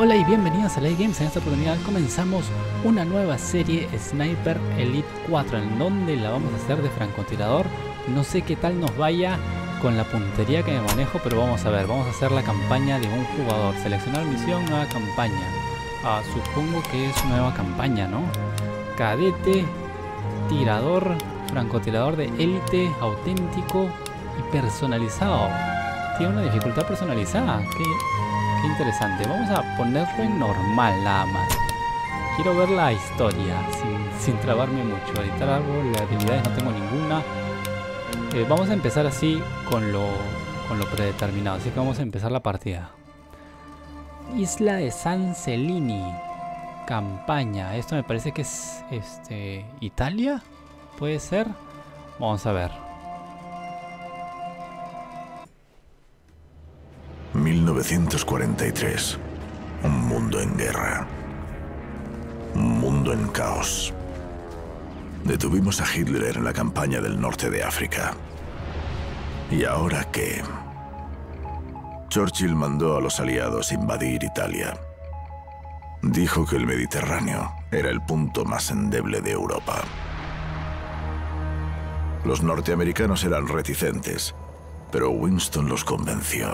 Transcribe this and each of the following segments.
Hola y bienvenidos a Light Games. En esta oportunidad comenzamos una nueva serie Sniper Elite 4 en donde la vamos a hacer de francotirador. No sé qué tal nos vaya con la puntería que me manejo, pero vamos a ver. Vamos a hacer la campaña de un jugador. Seleccionar misión, nueva campaña. Ah, supongo que es nueva campaña, ¿no? Cadete, tirador, francotirador de élite, auténtico y personalizado. Tiene una dificultad personalizada. ¿Qué? Qué interesante. Vamos a ponerlo en normal nada más. Quiero ver la historia sin, trabarme mucho. Editar árbol, habilidades no tengo ninguna. Eh, vamos a empezar así con lo, con lo predeterminado. Así que vamos a empezar la partida. Isla de San Celini. Campaña. Esto me parece que es este Italia. ¿Puede ser? Vamos a ver. 1943. Un mundo en guerra. Un mundo en caos. Detuvimos a Hitler en la campaña del norte de África. ¿Y ahora qué? Churchill mandó a los aliados invadir Italia. Dijo que el Mediterráneo era el punto más endeble de Europa. Los norteamericanos eran reticentes, pero Winston los convenció.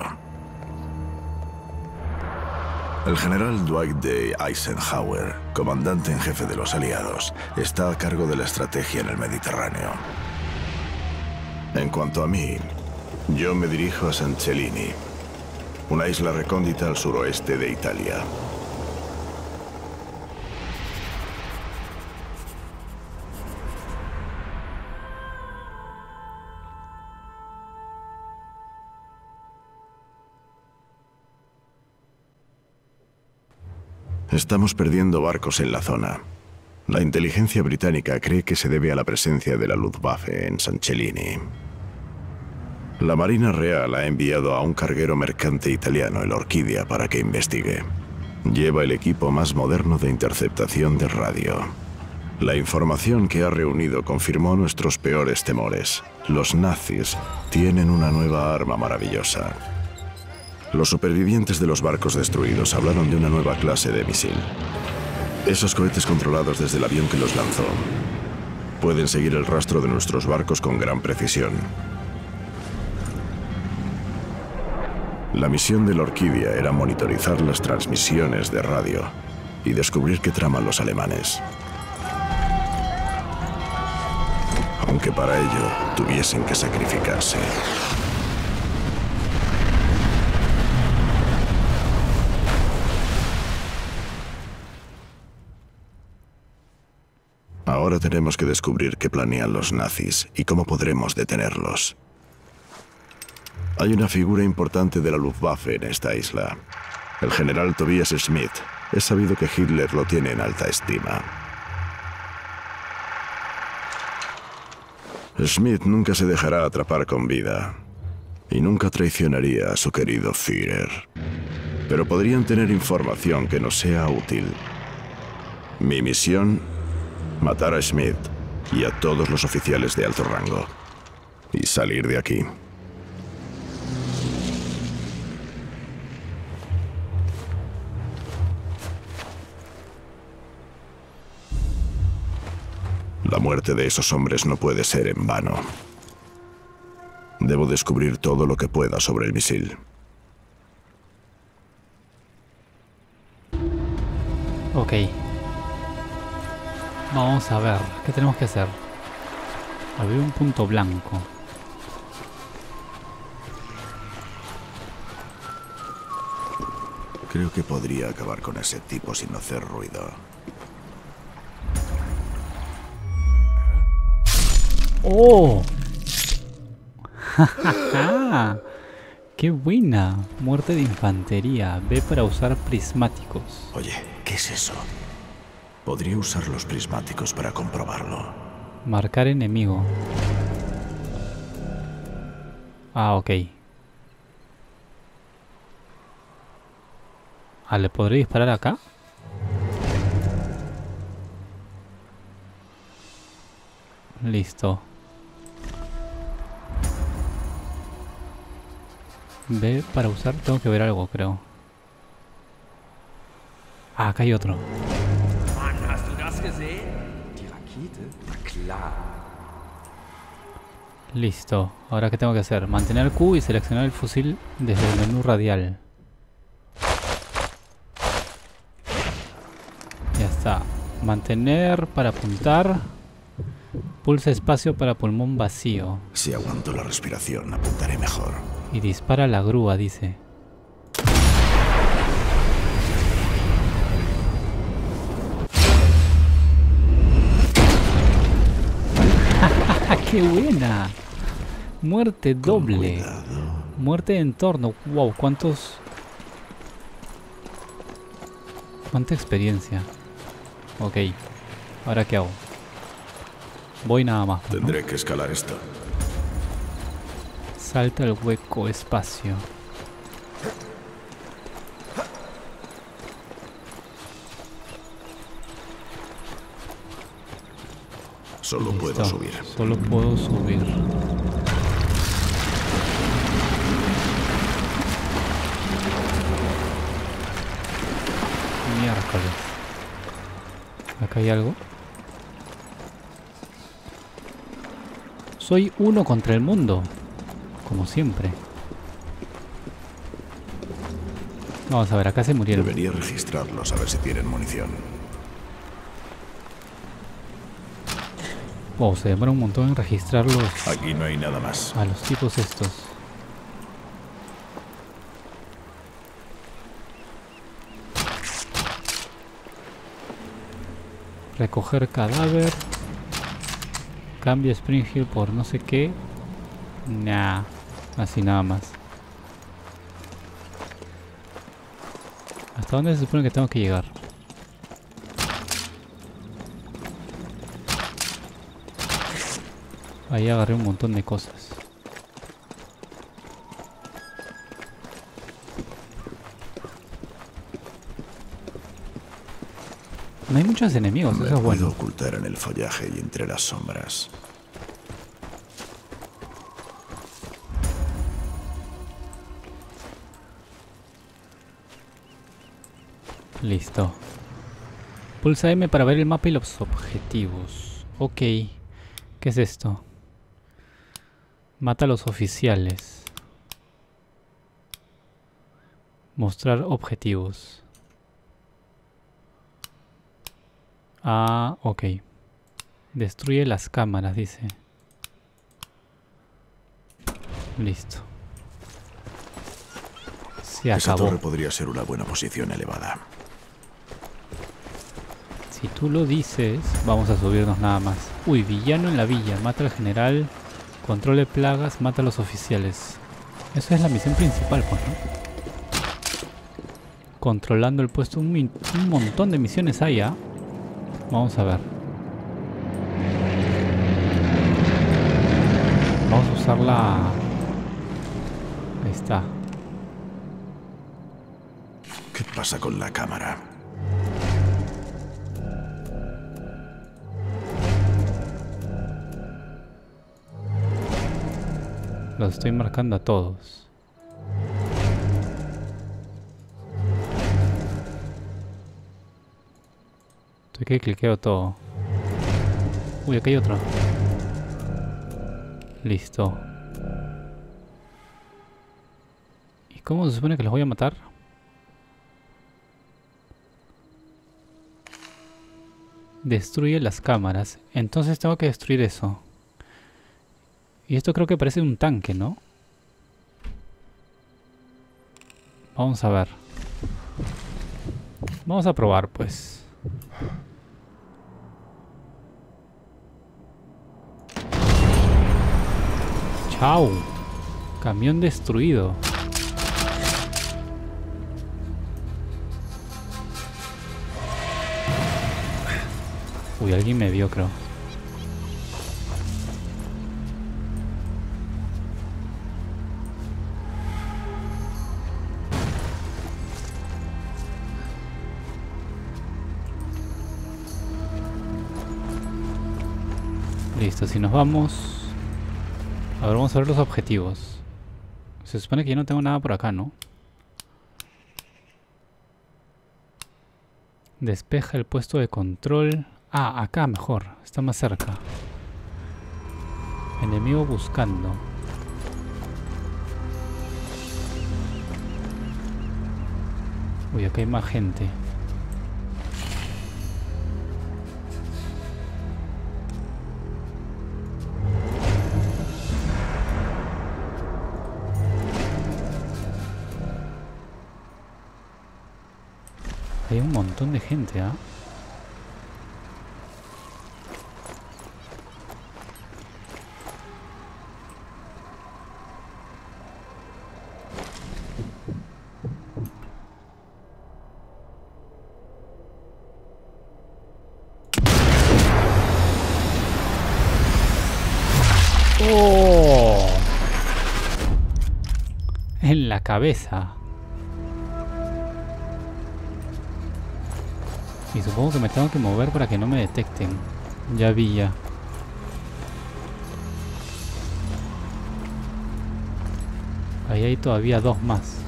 El general Dwight D. Eisenhower, comandante en jefe de los aliados, está a cargo de la estrategia en el Mediterráneo. En cuanto a mí, yo me dirijo a San Cellini, una isla recóndita al suroeste de Italia. Estamos perdiendo barcos en la zona. La inteligencia británica cree que se debe a la presencia de la Luftwaffe en San Cellini. La Marina Real ha enviado a un carguero mercante italiano, el Orquídea, para que investigue. Lleva el equipo más moderno de interceptación de radio. La información que ha reunido confirmó nuestros peores temores. Los nazis tienen una nueva arma maravillosa. Los supervivientes de los barcos destruidos hablaron de una nueva clase de misil. Esos cohetes controlados desde el avión que los lanzó pueden seguir el rastro de nuestros barcos con gran precisión. La misión de la Orquídea era monitorizar las transmisiones de radio y descubrir qué traman los alemanes. Aunque para ello tuviesen que sacrificarse. Ahora tenemos que descubrir qué planean los nazis y cómo podremos detenerlos. Hay una figura importante de la Luftwaffe en esta isla. El general Tobias Schmidt. Es sabido que Hitler lo tiene en alta estima. Schmidt nunca se dejará atrapar con vida y nunca traicionaría a su querido Führer. Pero podrían tener información que nos sea útil. Mi misión matar a Schmidt y a todos los oficiales de alto rango. Y salir de aquí. La muerte de esos hombres no puede ser en vano. Debo descubrir todo lo que pueda sobre el misil. Ok. Vamos a ver, ¿qué tenemos que hacer? Abrir un punto blanco. Creo que podría acabar con ese tipo sin hacer ruido. ¡Oh! ¡Qué buena! Muerte de infantería. Ve para usar prismáticos. Oye, ¿qué es eso? Podría usar los prismáticos para comprobarlo. Marcar enemigo. Ah, ok. Ah, ¿le podré disparar acá? Listo. B para usar, tengo que ver algo, creo. Ah, acá hay otro. Gesehen? Die Rakete? Na klar. Listo. Ahora, ¿qué tengo que hacer? Mantener Q y seleccionar el fusil desde el menú radial. Ya está. Mantener para apuntar. Pulsa espacio para pulmón vacío. Si aguanto la respiración, apuntaré mejor. Y dispara la grúa, dice. ¡Qué buena! Muerte doble. Muerte de entorno. Wow, ¿cuántos? ¿Cuánta experiencia? Ok. ¿Ahora qué hago? Voy nada más. ¿no? Tendré que escalar esto. Salta el hueco espacio. Solo puedo subir. Solo puedo subir. Miércoles. Acá hay algo. Soy uno contra el mundo. Como siempre. Vamos a ver, acá se murieron. Debería registrarlos a ver si tienen munición. Wow, se demora un montón en registrarlos Aquí no hay nada más. a los tipos estos. Recoger cadáver. Cambia Spring Hill por no sé qué. Nah, así nada más. ¿Hasta dónde se supone que tengo que llegar? Ahí agarré un montón de cosas. No hay muchos enemigos, Me eso es puedo bueno. ocultar en el follaje y entre las sombras. Listo. Pulsa M para ver el mapa y los objetivos. Ok. ¿Qué es esto? Mata a los oficiales. Mostrar objetivos. Ah, ok. Destruye las cámaras, dice. Listo. Se Esa acabó. torre podría ser una buena posición elevada. Si tú lo dices, vamos a subirnos nada más. Uy, villano en la villa, mata al general, controle plagas, mata a los oficiales. Esa es la misión principal, pues, ¿no? Controlando el puesto, un, montón de misiones hay, ¿ah? Vamos a ver. Vamos a usar la... Ahí está. ¿Qué pasa con la cámara? Los estoy marcando a todos. Estoy que cliqueo todo. Uy, aquí hay otro. Listo. ¿Y cómo se supone que los voy a matar? Destruye las cámaras. Entonces tengo que destruir eso. Y esto creo que parece un tanque, ¿no? Vamos a ver. Vamos a probar, pues. Chao. Camión destruido. Uy, alguien me vio, creo. Listo, si nos vamos... A ver, vamos a ver los objetivos. Se supone que yo no tengo nada por acá, ¿no? Despeja el puesto de control. Ah, acá mejor. Está más cerca. Enemigo buscando. Uy, acá hay más gente. Montón de gente, ¿ah? La cabeza. Y supongo que me tengo que mover para que no me detecten. Ya vi ya. Ahí hay todavía dos más.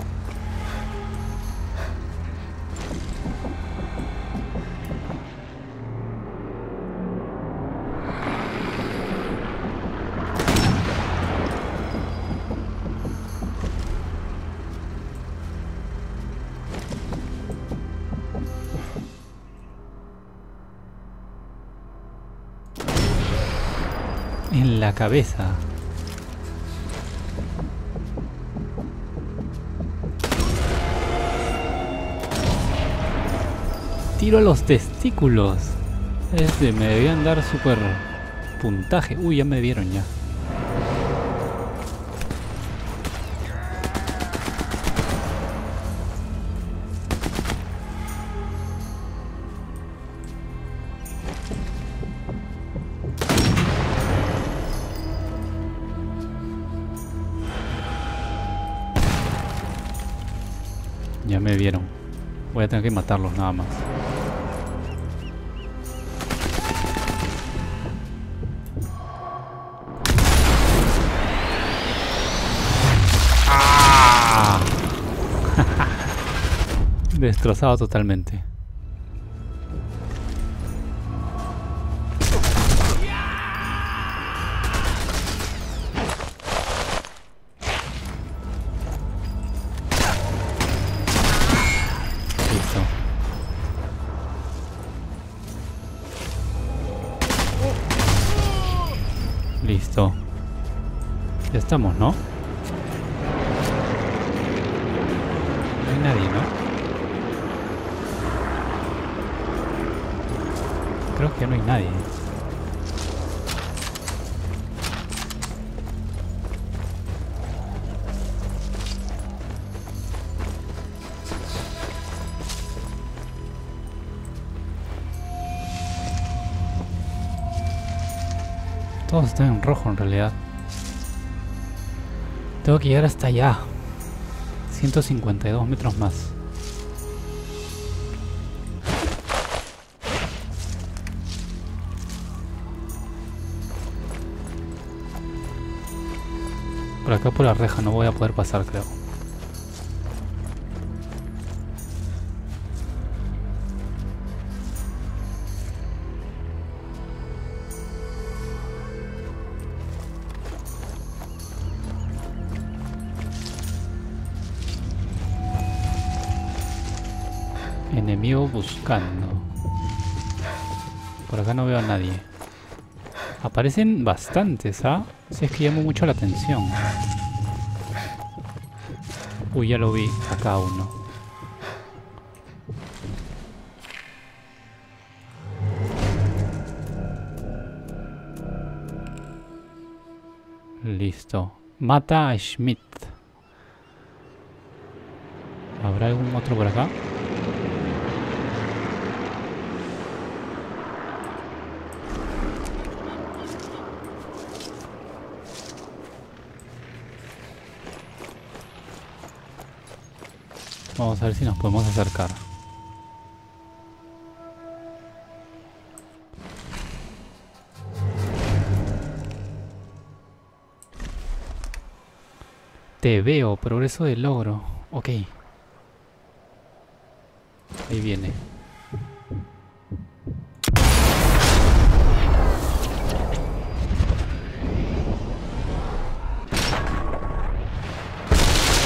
Cabeza. Tiro a los testículos. Este, me debían dar super puntaje. Uy, ya me vieron ya. Me vieron. Voy a tener que matarlos nada más. ¡Ah! Destrozado totalmente. Que no hay nadie. Todos están en rojo en realidad. Tengo que llegar hasta allá. 152 metros más. Acá por la reja no voy a poder pasar, creo. Enemigo buscando. Por acá no veo a nadie. Aparecen bastantes, ¿ah? Si es que llamo mucho la atención. Uy, ya lo vi. Acá uno. Listo. Mata a Schmidt. ¿Habrá algún otro por acá? Vamos a ver si nos podemos acercar. Te veo, progreso de logro. Ok. Ahí viene.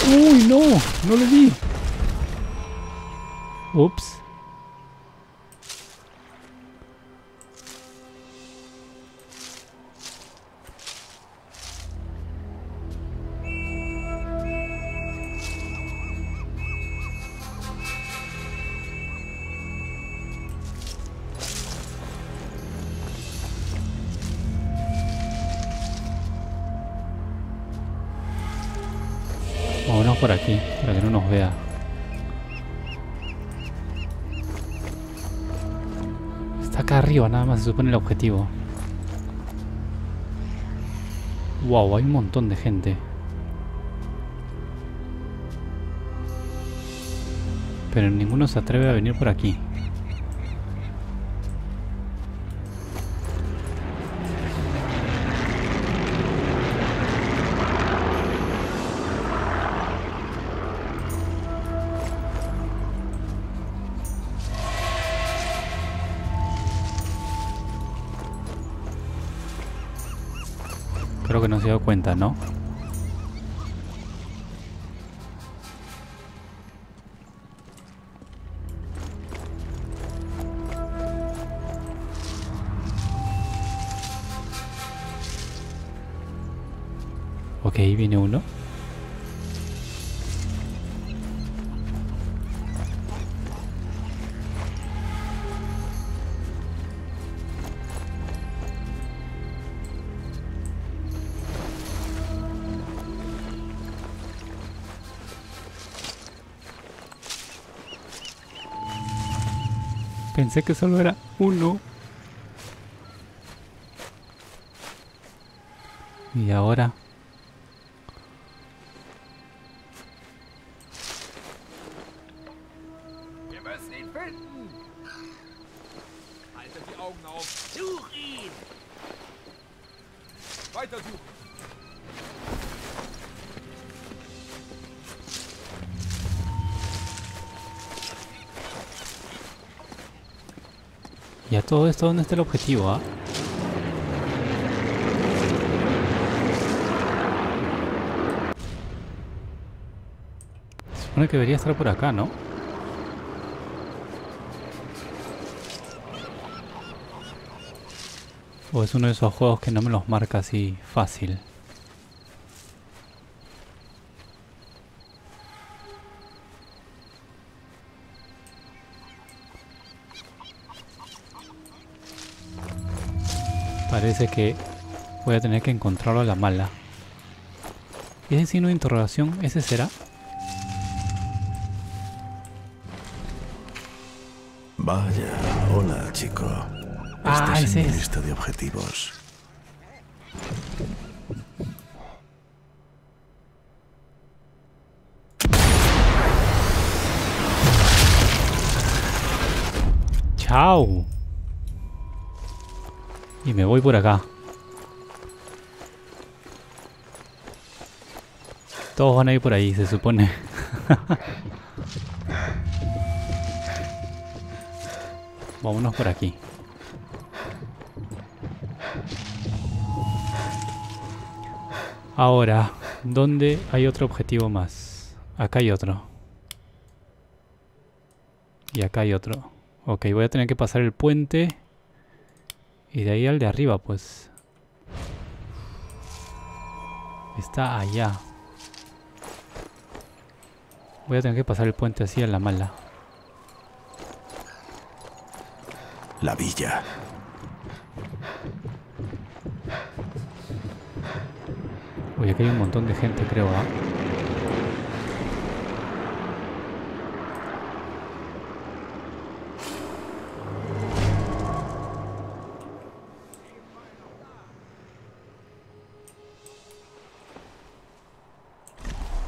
Uy, no, no le di. Ops. Se supone el objetivo. Wow, hay un montón de gente. Pero ninguno se atreve a venir por aquí. Cuenta, ¿no? Ok, viene uno. Pensé que solo era uno. Y ahora... todo esto dónde está el objetivo, ah? Se supone que debería estar por acá, ¿no? O es uno de esos juegos que no me los marca así fácil. Parece que voy a tener que encontrarlo a la mala. ¿Y ese signo de interrogación? ¿Ese será? Vaya, hola, chico. Ah, Estás ese en mi es. lista de objetivos. ¡Chao! Y me voy por acá. Todos van a ir por ahí, se supone. Vámonos por aquí. Ahora, ¿dónde hay otro objetivo más? Acá hay otro. Y acá hay otro. Ok, voy a tener que pasar el puente. Y de ahí al de arriba, pues. Está allá. Voy a tener que pasar el puente así a la mala. La villa. Uy, aquí hay un montón de gente, creo, ¿ah?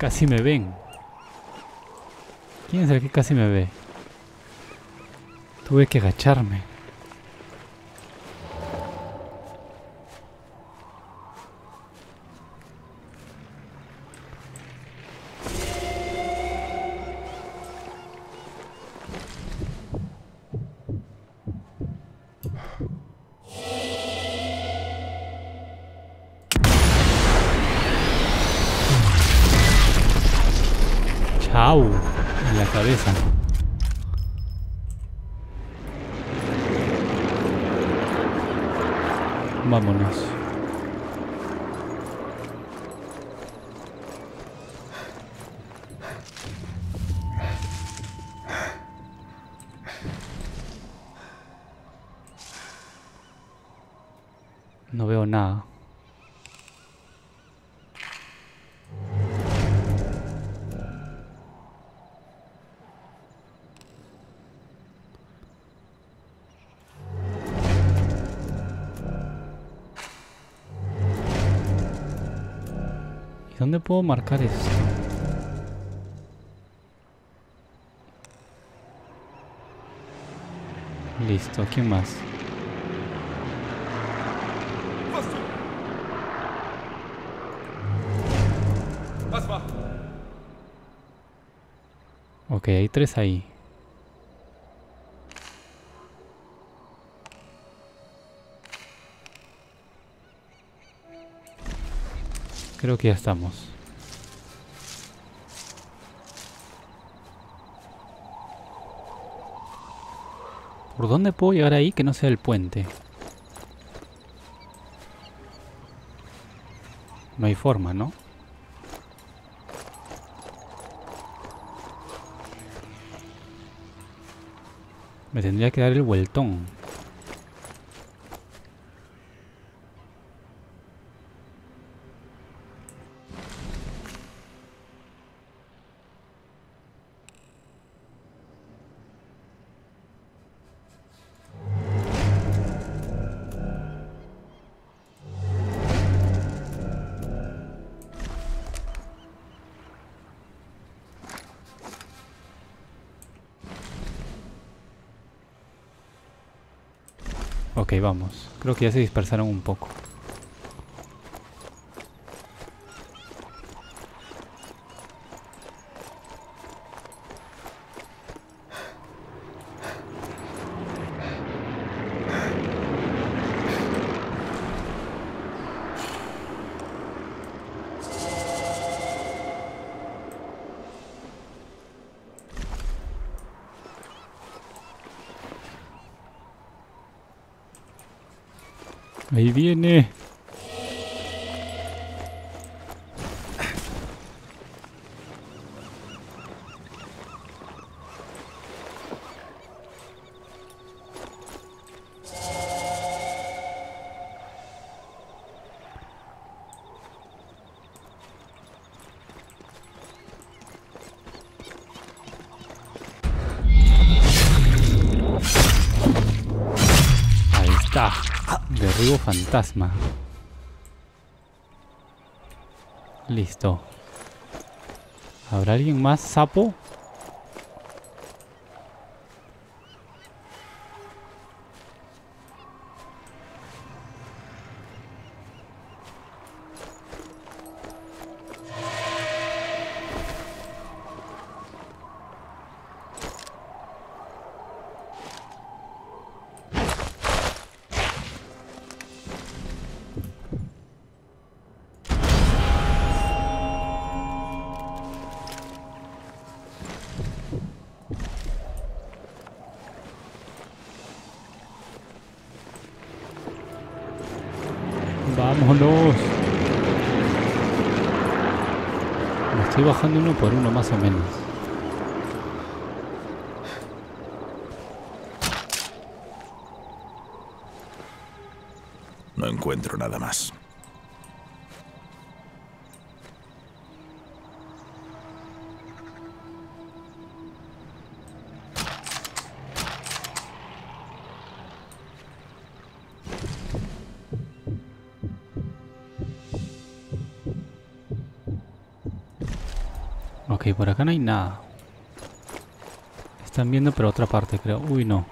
Casi me ven. ¿Quién es el que casi me ve? Tuve que agacharme. Cabeza. Vámonos. Puedo marcar esto? Listo, ¿quién más? Ok, hay tres ahí. Creo que ya estamos. ¿Por dónde puedo llegar ahí que no sea el puente? No hay forma, ¿no? Me tendría que dar el vueltón. Ok, vamos. Creo que ya se dispersaron un poco. Fantasma. Listo. ¿Habrá alguien más sapo? ¡Vámonos! Me estoy bajando uno por uno más o menos. No encuentro nada más. Por acá no hay nada. Están viendo pero otra parte, creo. Uy, no.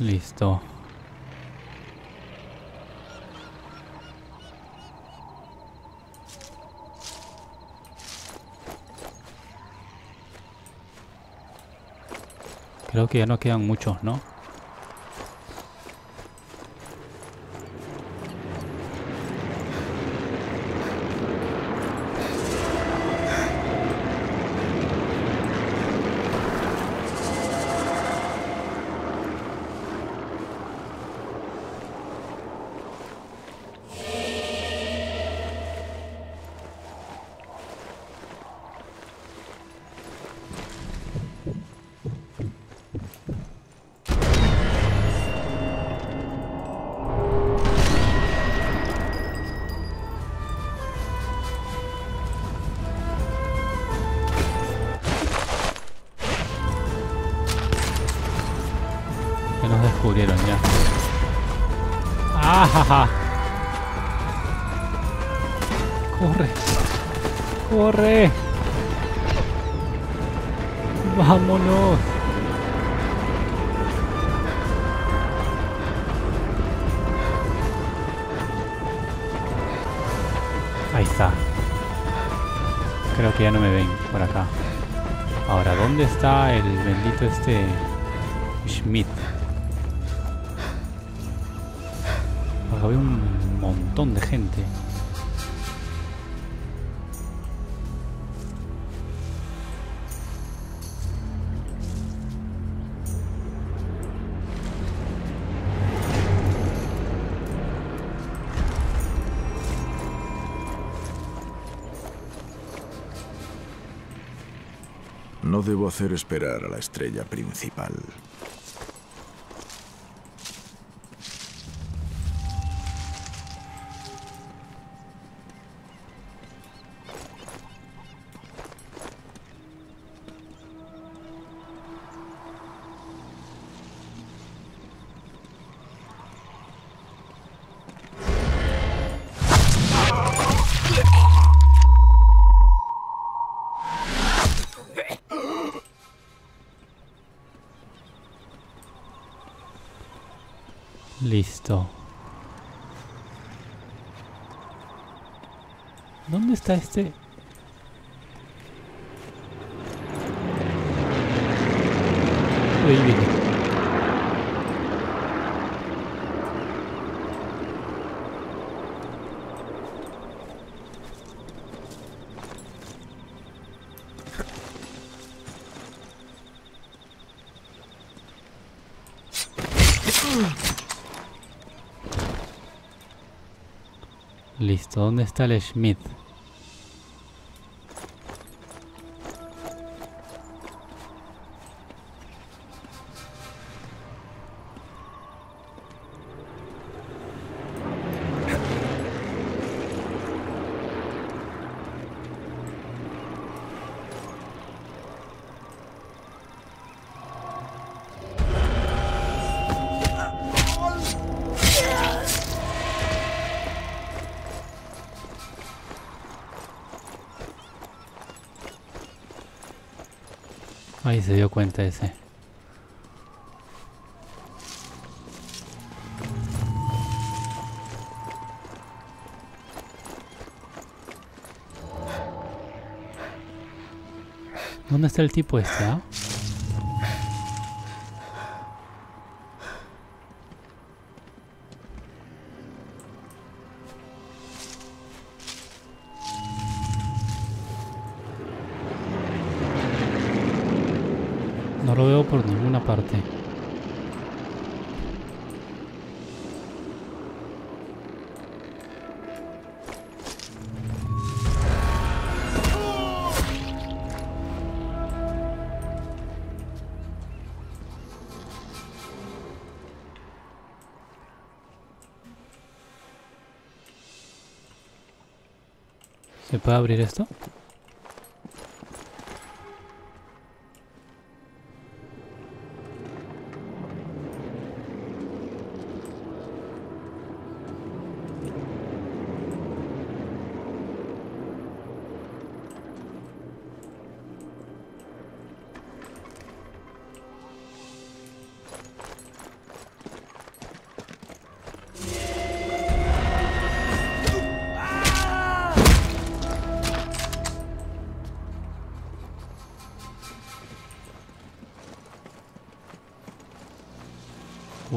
Listo. Creo que ya no quedan muchos, ¿no? ¡Corre! ¡Corre! ¡Vámonos! Ahí está. Creo que ya no me ven por acá. Ahora, ¿dónde está el bendito este Schmidt? Un montón de gente. No debo hacer esperar a la estrella principal. Está este? Ahí viene. Listo, ¿dónde está el Schmidt? Ese. ¿Dónde está el tipo este, ah? ¿Se puede abrir esto?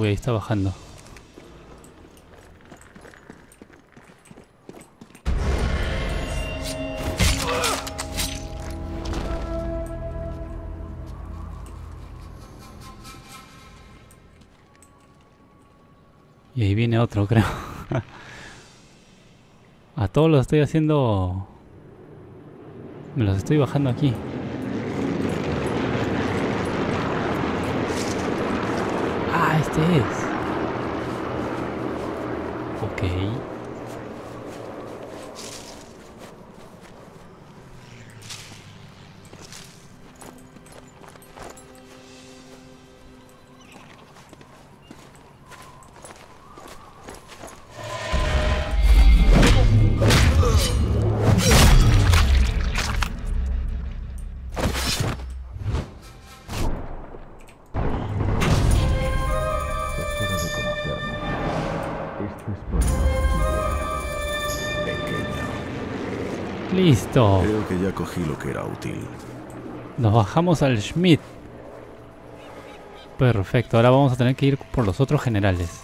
Uy, ahí está bajando. Y ahí viene otro, creo. A todos los estoy haciendo... Me los estoy bajando aquí. Ah, Creo que ya cogí lo que era útil. Nos bajamos al Schmidt. Perfecto, ahora vamos a tener que ir por los otros generales.